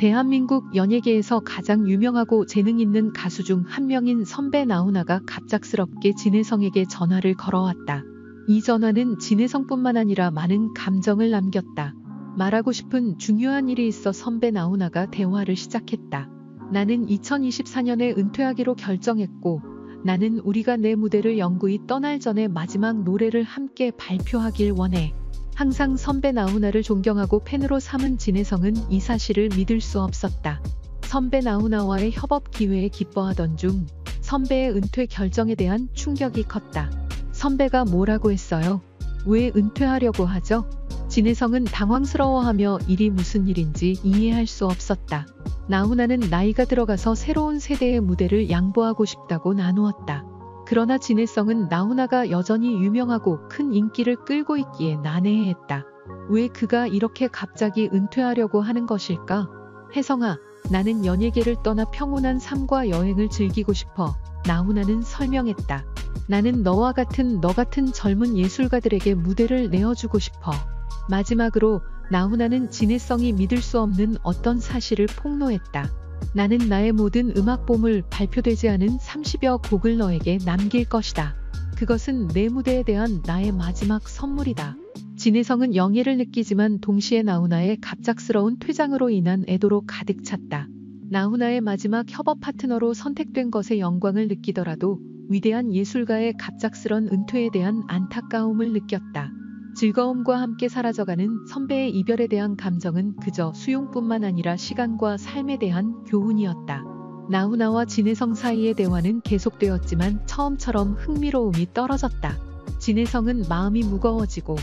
대한민국 연예계에서 가장 유명하고 재능 있는 가수 중 한 명인 선배 나훈아가 갑작스럽게 진혜성에게 전화를 걸어왔다. 이 전화는 진혜성뿐만 아니라 많은 감정을 남겼다. 말하고 싶은 중요한 일이 있어 선배 나훈아가 대화를 시작했다. 나는 2024년에 은퇴하기로 결정했고 나는 우리가 내 무대를 영구히 떠날 전에 마지막 노래를 함께 발표하길 원해. 항상 선배 나훈아를 존경하고 팬으로 삼은 진혜성은 이 사실을 믿을 수 없었다. 선배 나훈아와의 협업 기회에 기뻐하던 중 선배의 은퇴 결정에 대한 충격이 컸다. 선배가 뭐라고 했어요? 왜 은퇴하려고 하죠? 진혜성은 당황스러워하며 일이 무슨 일인지 이해할 수 없었다. 나훈아는 나이가 들어가서 새로운 세대의 무대를 양보하고 싶다고 나누었다. 그러나 진혜성은 나훈아가 여전히 유명하고 큰 인기를 끌고 있기에 난해했다. 왜 그가 이렇게 갑자기 은퇴하려고 하는 것일까? 혜성아, 나는 연예계를 떠나 평온한 삶과 여행을 즐기고 싶어. 나훈아는 설명했다. 나는 너와 같은 너 같은 젊은 예술가들에게 무대를 내어주고 싶어. 마지막으로 나훈아는 진혜성이 믿을 수 없는 어떤 사실을 폭로했다. 나는 나의 모든 음악 보물 발표되지 않은 30여 곡을 너에게 남길 것이다. 그것은 내 무대에 대한 나의 마지막 선물이다. 진혜성은 영예를 느끼지만 동시에 나훈아의 갑작스러운 퇴장으로 인한 애도로 가득 찼다. 나훈아의 마지막 협업 파트너로 선택된 것에 영광을 느끼더라도 위대한 예술가의 갑작스런 은퇴에 대한 안타까움을 느꼈다. 즐거움과 함께 사라져가는 선배의 이별에 대한 감정은 그저 수용뿐만 아니라 시간과 삶에 대한 교훈이었다. 나훈아와 진혜성 사이의 대화는 계속되었지만 처음처럼 흥미로움이 떨어졌다. 진혜성은 마음이 무거워지고